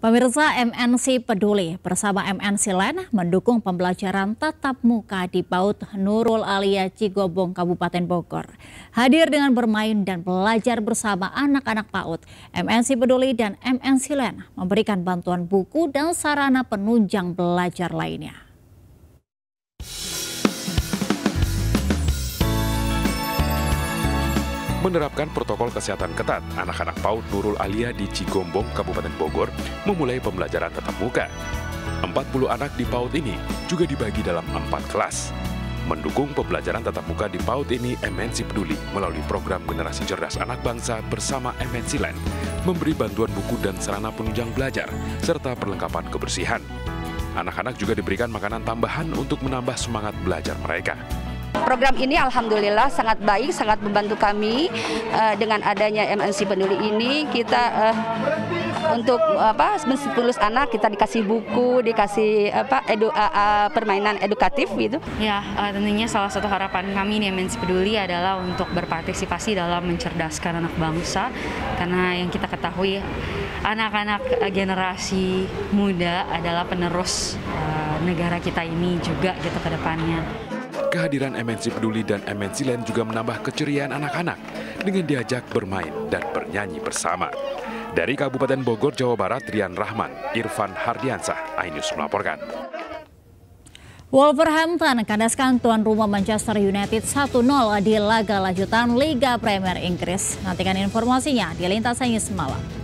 Pemirsa MNC Peduli bersama MNC Len mendukung pembelajaran tatap muka di PAUD Nurul Alia Cigobong Kabupaten Bogor. Hadir dengan bermain dan belajar bersama anak-anak PAUD, MNC Peduli dan MNC Len memberikan bantuan buku dan sarana penunjang belajar lainnya. Menerapkan protokol kesehatan ketat, anak-anak PAUD Nurul Alia di Cigombong, Kabupaten Bogor, memulai pembelajaran tatap muka. 40 anak di PAUD ini juga dibagi dalam empat kelas. Mendukung pembelajaran tatap muka di PAUD ini, MNC Peduli melalui program Generasi Cerdas Anak Bangsa bersama MNC Land, memberi bantuan buku dan sarana penunjang belajar, serta perlengkapan kebersihan. Anak-anak juga diberikan makanan tambahan untuk menambah semangat belajar mereka. Program ini alhamdulillah sangat baik, sangat membantu kami uh, dengan adanya MNC Peduli ini kita uh, untuk apa menstimulus anak kita dikasih buku, dikasih apa edu, uh, uh, permainan edukatif gitu. Ya, uh, tentunya salah satu harapan kami di MNC Peduli adalah untuk berpartisipasi dalam mencerdaskan anak bangsa karena yang kita ketahui anak-anak generasi muda adalah penerus uh, negara kita ini juga gitu ke depannya. Kehadiran MNC Peduli dan MNC Land juga menambah keceriaan anak-anak dengan diajak bermain dan bernyanyi bersama. Dari Kabupaten Bogor, Jawa Barat, Rian Rahman, Irfan Hardiansah, Ainus melaporkan. Wolverhampton kandaskan tuan rumah Manchester United 1-0 di laga lanjutan Liga Premier Inggris. Nantikan informasinya di Lintas Sains Malam.